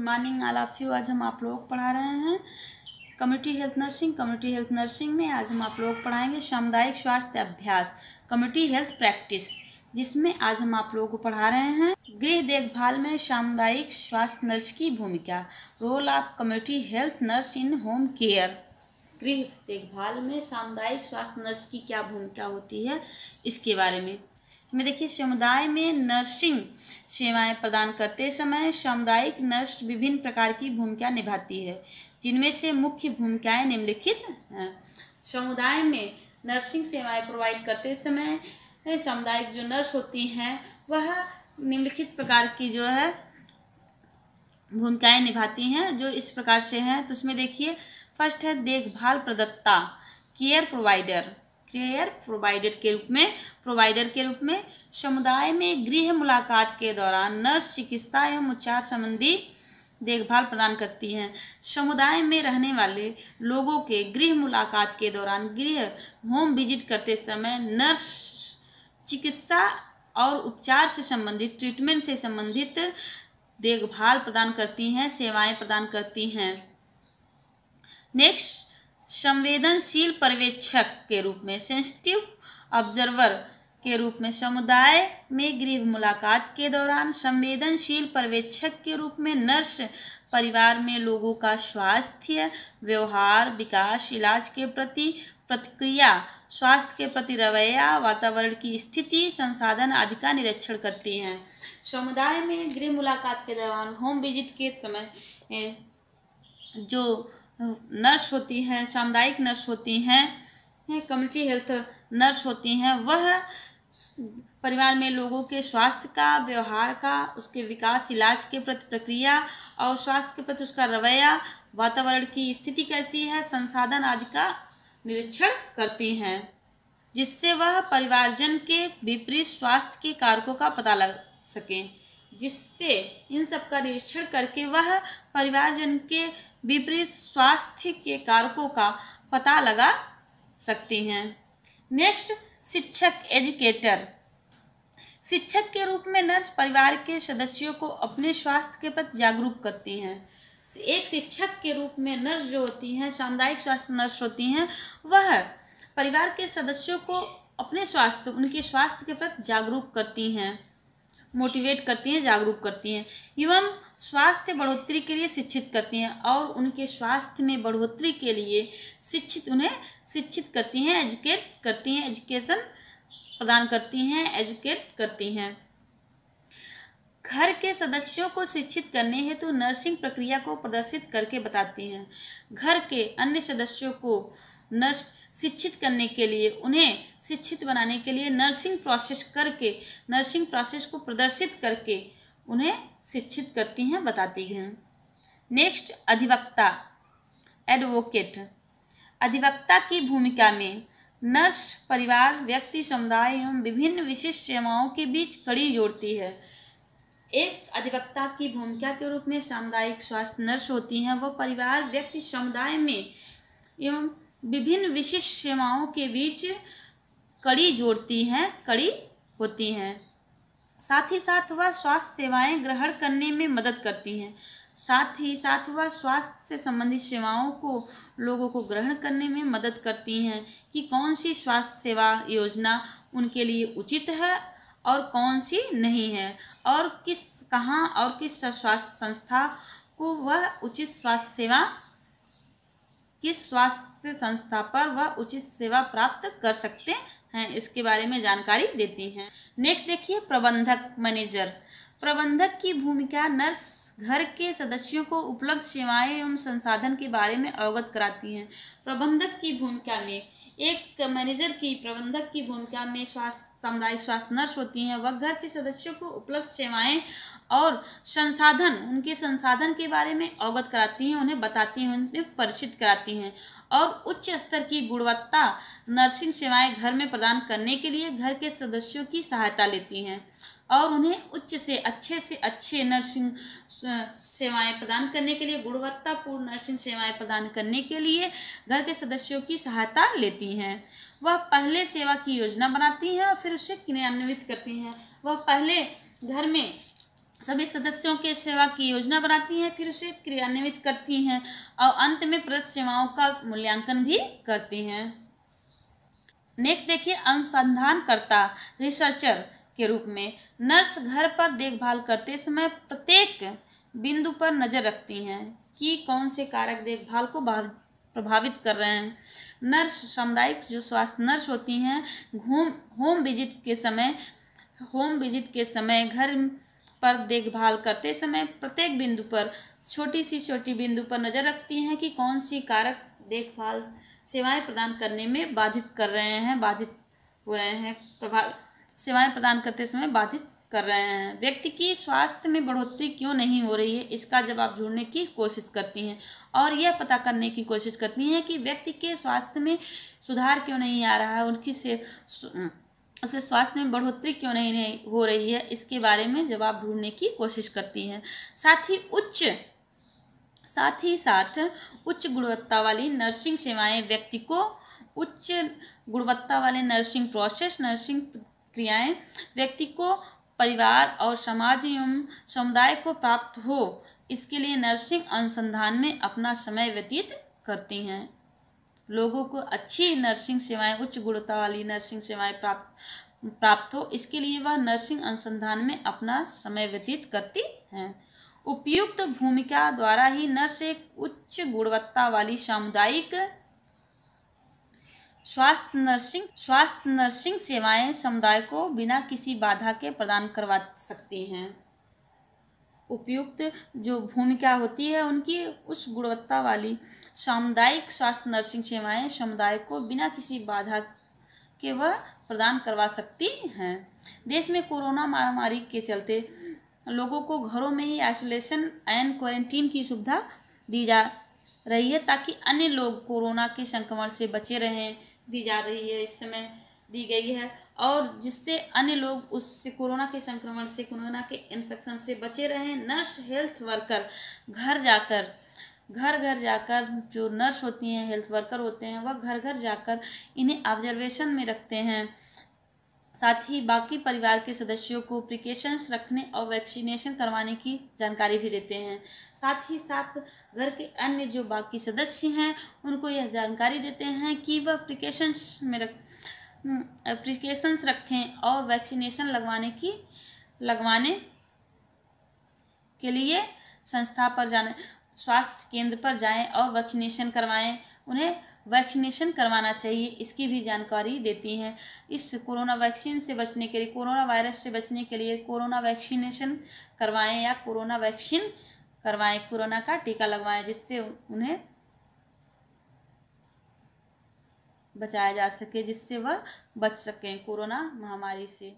Morning all of you आज हम आप लोग पढ़ा रहे हैं community health nursing community health nursing में आज हम आप लोग पढ़ाएँगे सामुदायिक स्वास्थ्य अभ्यास कम्युनिटी हेल्थ प्रैक्टिस जिसमें आज हम आप लोगों को पढ़ा रहे हैं गृह देखभाल में सामुदायिक स्वास्थ्य नर्स की भूमिका role of community health nurse in home care गृह देखभाल में सामुदायिक स्वास्थ्य नर्स की क्या भूमिका होती है, इसके बारे में। इसमें देखिए, समुदाय में नर्सिंग सेवाएँ प्रदान करते समय सामुदायिक नर्स विभिन्न प्रकार की भूमिका निभाती है, जिनमें से मुख्य भूमिकाएँ निम्नलिखित हैं। समुदाय में नर्सिंग सेवाएँ प्रोवाइड करते समय सामुदायिक जो नर्स होती हैं, वह निम्नलिखित प्रकार की जो है भूमिकाएँ निभाती हैं, जो इस प्रकार से हैं। तो उसमें देखिए, फ़र्स्ट है देखभाल प्रदत्ता, केयर प्रोवाइडर। केयर प्रोवाइडर के रूप में प्रोवाइडर के रूप में, समुदाय में गृह मुलाकात के दौरान नर्स चिकित्सा एवं उपचार संबंधी देखभाल प्रदान करती हैं। समुदाय में रहने वाले लोगों के गृह मुलाकात के दौरान गृह होम विज़िट करते समय नर्स चिकित्सा और उपचार से संबंधित ट्रीटमेंट से संबंधित देखभाल प्रदान करती हैं, सेवाएँ प्रदान करती हैं। नेक्स्ट संवेदनशील पर्यवेक्षक के रूप में सेंसिटिव ऑब्जर्वर के रूप में, समुदाय में गृह मुलाकात के दौरान, संवेदनशील पर्यवेक्षक के रूप में, नर्स परिवार में लोगों का स्वास्थ्य, व्यवहार, विकास, इलाज के प्रति प्रतिक्रिया, स्वास्थ्य के प्रति रवैया, वातावरण की स्थिति, संसाधन आदि का निरीक्षण करती हैं। समुदाय में गृह मुलाकात के दौरान होम विज़िट के समय जो नर्स होती हैं, सामुदायिक नर्स होती हैं कम्युनिटी हेल्थ नर्स होती हैं, वह परिवार में लोगों के स्वास्थ्य का, व्यवहार का, उसके विकास इलाज के प्रति प्रक्रिया और स्वास्थ्य के प्रति उसका रवैया, वातावरण की स्थिति कैसी है, संसाधन आदि का निरीक्षण करती हैं, जिससे वह परिवारजन के विपरीत स्वास्थ्य के कारकों का पता लग सकें। जिससे इन सब का निरीक्षण करके वह परिवारजन के विपरीत स्वास्थ्य के कारकों का पता लगा सकती हैं। नेक्स्ट शिक्षक एजुकेटर शिक्षक के रूप में नर्स परिवार के सदस्यों को अपने स्वास्थ्य के प्रति जागरूक करती हैं। एक शिक्षक के रूप में नर्स जो होती हैं, सामुदायिक स्वास्थ्य नर्स होती हैं, वह परिवार के सदस्यों को अपने स्वास्थ्य, उनके स्वास्थ्य के प्रति जागरूक करती हैं। मोटिवेट करती हैं, जागरूक करती हैं, एवं स्वास्थ्य बढ़ोतरी के लिए शिक्षित करती हैं और उनके स्वास्थ्य में बढ़ोतरी के लिए शिक्षित, उन्हें शिक्षित करती हैं एजुकेट करती हैं एजुकेशन प्रदान करती हैं एजुकेट करती हैं। घर के सदस्यों को शिक्षित करने हेतु तो नर्सिंग प्रक्रिया को प्रदर्शित करके बताती हैं। घर के अन्य सदस्यों को नर्स शिक्षित करने के लिए, उन्हें शिक्षित बनाने के लिए नर्सिंग प्रोसेस करके, नर्सिंग प्रोसेस को प्रदर्शित करके उन्हें शिक्षित करती हैं, बताती हैं। नेक्स्ट अधिवक्ता एडवोकेट अधिवक्ता की भूमिका में नर्स परिवार, व्यक्ति, समुदाय एवं विभिन्न विशिष्ट सेवाओं के बीच कड़ी जोड़ती है। एक अधिवक्ता की भूमिका के रूप में सामुदायिक स्वास्थ्य नर्स होती हैं। वह परिवार, व्यक्ति, समुदाय में एवं विभिन्न विशिष्ट सेवाओं के बीच कड़ी जोड़ती हैं, कड़ी होती हैं। साथ ही साथ वह स्वास्थ्य सेवाएँ ग्रहण करने में मदद करती हैं। साथ ही साथ वह स्वास्थ्य से संबंधित सेवाओं को, लोगों को ग्रहण करने में मदद करती हैं कि कौन सी स्वास्थ्य सेवा योजना उनके लिए उचित है और कौन सी नहीं है और किस, कहाँ और किस स्वास्थ्य संस्था को वह उचित स्वास्थ्य सेवा किस स्वास्थ्य संस्था पर वह उचित सेवा प्राप्त कर सकते हैं, इसके बारे में जानकारी देती हैं। नेक्स्ट देखिए, प्रबंधक मैनेजर प्रबंधक की भूमिका नर्स घर के सदस्यों को उपलब्ध सेवाएँ एवं संसाधन के बारे में अवगत कराती हैं। प्रबंधक की भूमिका में एक मैनेजर की, प्रबंधक की भूमिका में स्वास्थ्य, सामुदायिक स्वास्थ्य नर्स होती हैं। वह घर के सदस्यों को उपलब्ध सेवाएँ और संसाधन, उनके संसाधन के बारे में अवगत कराती हैं, उन्हें बताती हैं, उनसे परिचित कराती हैं। और उच्च स्तर की गुणवत्ता नर्सिंग सेवाएँ घर में प्रदान करने के लिए घर के सदस्यों की सहायता लेती हैं और उन्हें उच्च से अच्छे से अच्छे नर्सिंग सेवाएँ प्रदान करने के लिए, गुणवत्तापूर्ण नर्सिंग सेवाएँ प्रदान करने के लिए घर के सदस्यों की सहायता लेती हैं। वह पहले सेवा की योजना बनाती हैं और फिर उसे क्रियान्वित करती हैं। वह पहले घर में सभी सदस्यों के सेवा की योजना बनाती हैं, फिर उसे क्रियान्वित करती हैं और अंत में प्रदत्त सेवाओं का मूल्यांकन भी करती हैं। नेक्स्ट देखिए, अनुसंधानकर्ता, रिसर्चर के रूप में नर्स घर पर देखभाल करते समय प्रत्येक बिंदु पर नज़र रखती हैं कि कौन से कारक देखभाल को प्रभावित कर रहे हैं। नर्स सामुदायिक, जो स्वास्थ्य नर्स होती हैं होम होम विज़िट के समय, होम विज़िट के समय घर पर देखभाल करते समय प्रत्येक बिंदु पर, छोटी सी छोटी बिंदु पर नज़र रखती हैं कि कौन सी कारक देखभाल सेवाएँ प्रदान करने में बाधित कर रहे हैं, बाधित हो रहे हैं प्रभाव सेवाएँ प्रदान करते समय बाधित कर रहे हैं। व्यक्ति की स्वास्थ्य में बढ़ोतरी क्यों नहीं हो रही है, इसका जवाब ढूँढने की कोशिश करती हैं और यह पता करने की कोशिश करती हैं कि व्यक्ति के स्वास्थ्य में सुधार क्यों नहीं आ रहा है, उनकी से उसके स्वास्थ्य में बढ़ोतरी क्यों नहीं, हो रही है इसके बारे में जवाब ढूँढने की कोशिश करती हैं। साथ ही उच्च साथ ही साथ उच्च गुणवत्ता वाली नर्सिंग सेवाएँ व्यक्ति को उच्च गुणवत्ता वाले नर्सिंग प्रोसेस नर्सिंग क्रियाएँ व्यक्ति को परिवार और समाज एवं समुदाय को प्राप्त हो इसके लिए नर्सिंग अनुसंधान में अपना समय व्यतीत करती हैं। लोगों को अच्छी नर्सिंग सेवाएँ, उच्च गुणवत्ता वाली नर्सिंग सेवाएँ प्राप्त प्राप्त हो, इसके लिए वह नर्सिंग अनुसंधान में अपना समय व्यतीत करती हैं। उपयुक्त भूमिका द्वारा ही नर्स एक उच्च गुणवत्ता वाली सामुदायिक स्वास्थ्य नर्सिंग स्वास्थ्य नर्सिंग सेवाएँ समुदाय को बिना किसी बाधा के प्रदान करवा सकती हैं। उपयुक्त जो भूमिका होती है, उनकी उस गुणवत्ता वाली सामुदायिक स्वास्थ्य नर्सिंग सेवाएँ समुदाय को बिना किसी बाधा के वह प्रदान करवा सकती हैं। देश में कोरोना महामारी के चलते लोगों को घरों में ही आइसोलेशन एंड क्वारंटीन की सुविधा दी जा रही है ताकि अन्य लोग कोरोना के संक्रमण से बचे रहें, दी जा रही है। इस समय दी गई है और जिससे अन्य लोग उससे, कोरोना के संक्रमण से, कोरोना के इन्फेक्शन से बचे रहें। नर्स हेल्थ वर्कर घर जाकर, घर घर जाकर जो नर्स होती हैं हेल्थ वर्कर होते हैं, वह घर घर जाकर इन्हें ऑब्जर्वेशन में रखते हैं। साथ ही बाकी परिवार के सदस्यों को प्रिकॉशंस रखने और वैक्सीनेशन करवाने की जानकारी भी देते हैं। साथ ही साथ घर के अन्य जो बाकी सदस्य हैं, उनको यह जानकारी देते हैं कि वह प्रिकॉशंस में रख प्रिकॉशंस रखें और वैक्सीनेशन लगवाने की, लगवाने के लिए संस्था पर जाने, स्वास्थ्य केंद्र पर जाएँ और वैक्सीनेशन करवाएँ। उन्हें वैक्सीनेशन करवाना चाहिए, इसकी भी जानकारी देती हैं। इस कोरोना वैक्सीन से बचने के लिए, कोरोना वायरस से बचने के लिए कोरोना वैक्सीनेशन करवाएँ या कोरोना वैक्सीन करवाएँ, कोरोना का टीका लगवाएँ, जिससे उन्हें बचाया जा सके जिससे वह बच सकें कोरोना महामारी से।